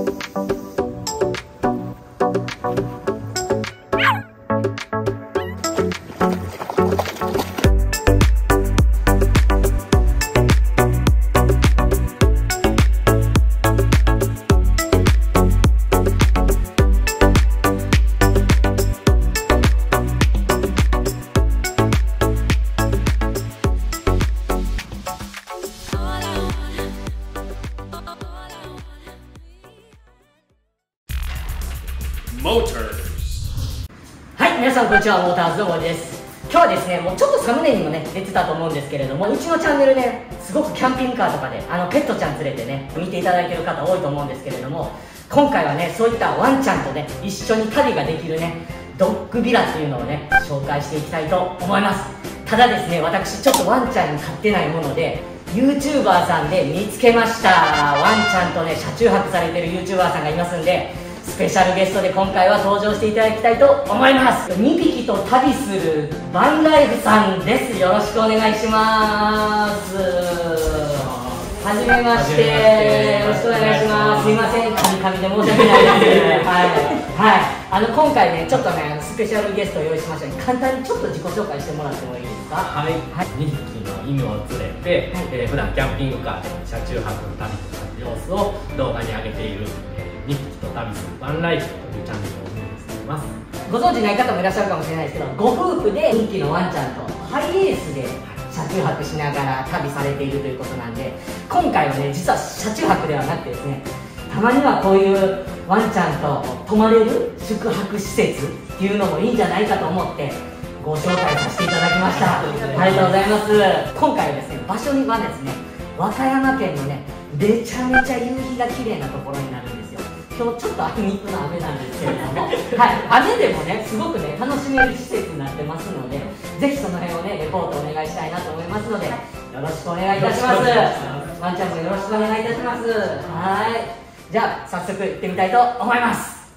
はにちはモーターズの森です。今日はですねもうちょっとサムネにもね出てたと思うんですけれどもうちのチャンネルねすごくキャンピングカーとかであのペットちゃん連れてね見ていただいてる方多いと思うんですけれども今回はねそういったワンちゃんとね一緒に旅ができるねドッグビラっていうのをね紹介していきたいと思います。ただですね私ちょっとワンちゃんに飼ってないもので YouTuber さんで見つけました。ワンちゃんとね車中泊されてる YouTuber さんがいますんでスペシャルゲストで今回は登場していただきたいと思います。2匹と旅するバンライフさんです。よろしくお願いします。はじめまして。よろしくお願いします。すいません。カミカミで申し訳ないです。はい、はい、あの今回ねちょっとねスペシャルゲストを用意しましたので簡単にちょっと自己紹介してもらってもいいですか？はい、はい。2匹の犬を連れて、はいえー普段キャンピングカーで車中泊の旅とかの様子を動画に上げている、え2匹と旅するワンライフというチャンネルを運営しています。ご存知ない方もいらっしゃるかもしれないですけどご夫婦で人気のワンちゃんとハイエースで車中泊しながら旅されているということなんで今回はね実は車中泊ではなくてですねたまにはこういうワンちゃんと泊まれる宿泊施設っていうのもいいんじゃないかと思ってご紹介させていただきました。ありがとうございます。今回はですね場所にはですね和歌山県のねめちゃめちゃ夕日が綺麗なところになる今日ちょっとあいにくの雨なんですけれども、はい、雨でもねすごくね楽しめる施設になってますのでぜひその辺をねレポートお願いしたいなと思いますのでよろしくお願いいたします。ワンちゃんもよろしくお願いいたします。はい。じゃあ早速行ってみたいと思います。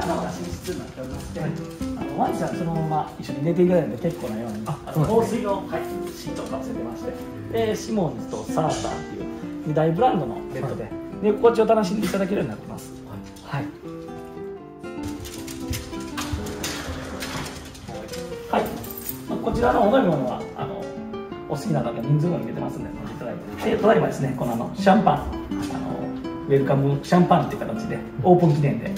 こちらが私の室になっておりまして、あのワンちゃんそのまま一緒に寝ていただいて結構なように、あの香水の、はい、シートをかぶせてまして、でシモンズとサーターっていう二大ブランドのベッドで、寝心地を楽しんでいただけるようになってます。はい。はい。まあこちらのお飲み物はあのお好きなだけ人数分入れてますんで飲んでいただいて。で隣はですねこのあのシャンパンあのウェルカムシャンパンという形でオープン記念で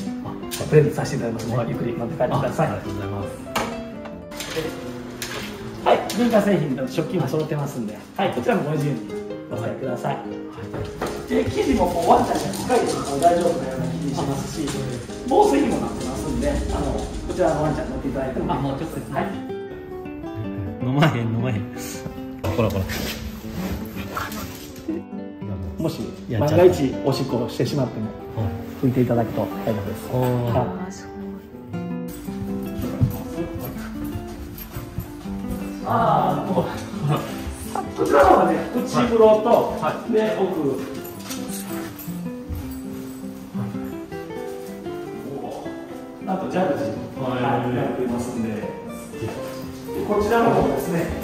プレゼントさせていただきますので、ゆっくり飲んで帰ってください。ありがとうございますはい。文化製品と食器も揃ってますんで、はいこちらもご自由にお使いください。で生地もこうワンちゃんが深いとこう大丈夫なような生地にしますし、防水にもなってますんで、あのこちらのワンちゃん乗っていただいてもあもうちょっとですねはい。飲まへん飲まへんほらほらもし万が一おしっこをしてしまっても拭いていただくと大丈夫です。ああ、もうこちらの方がね、内風呂と、で奥。おあとジャグジーも、はい、やっていますんで。でこちらの方ですね。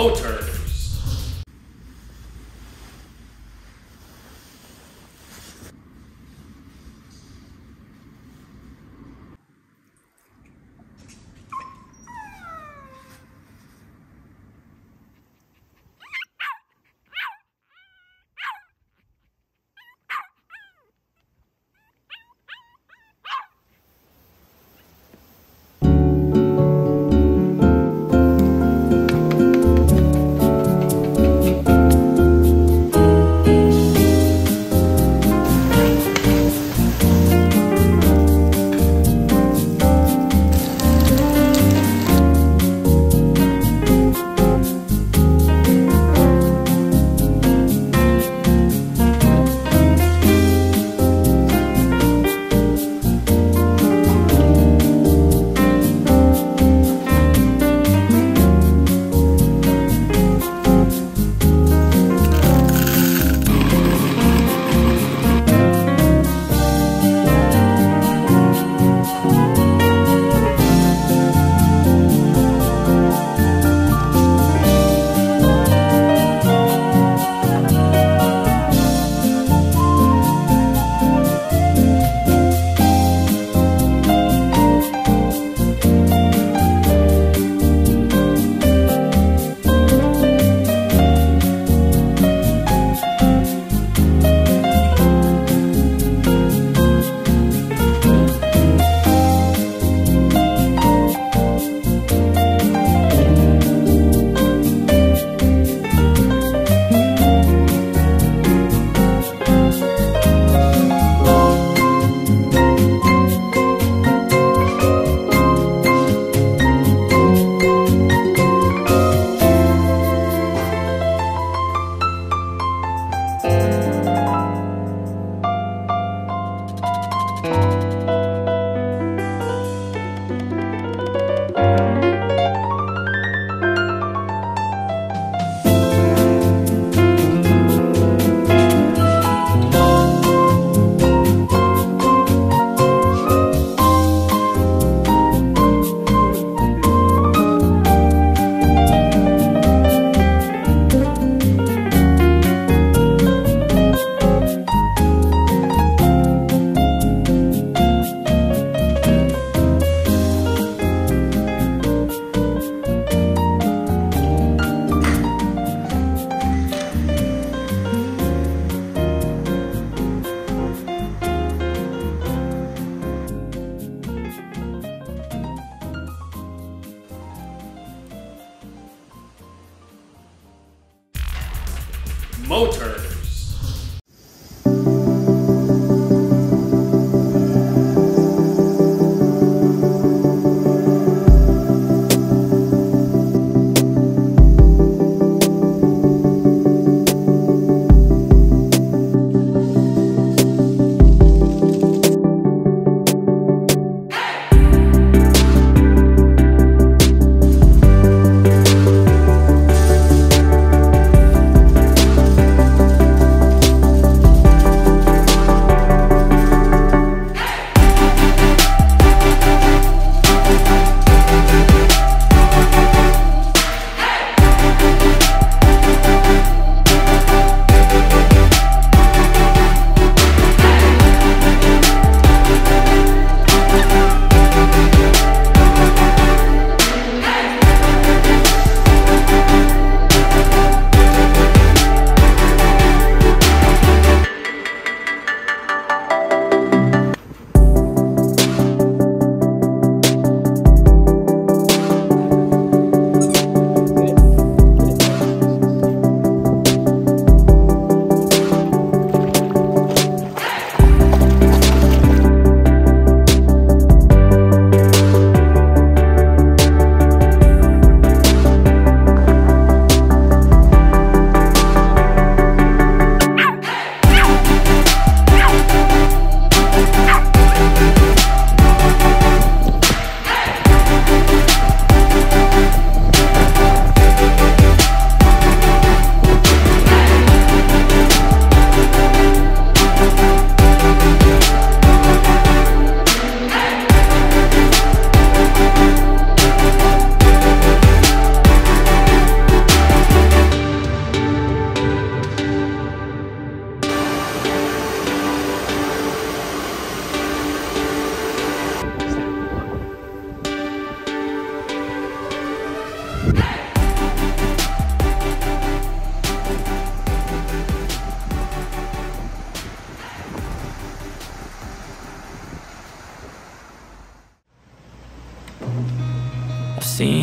motor.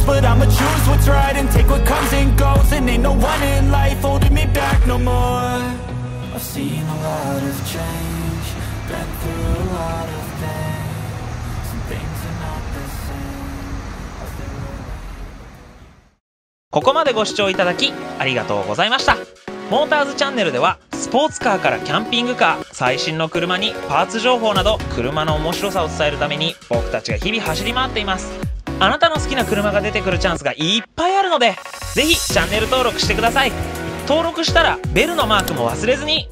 Nobody knows But I'ma choose what's right and take what comes and goes And ain't no one in life holding me back no more I've seen a lot of change, been through a lot of pain Some things are not the same ここまでご視聴いただきありがとうございましたモーターズチャンネルではスポーツカーからキャンピングカー最新の車にパーツ情報など車の面白さを伝えるために僕たちが日々走り回っていますあなたの好きな車が出てくるチャンスがいっぱいあるのでぜひチャンネル登録してください。登録したらベルのマークも忘れずに。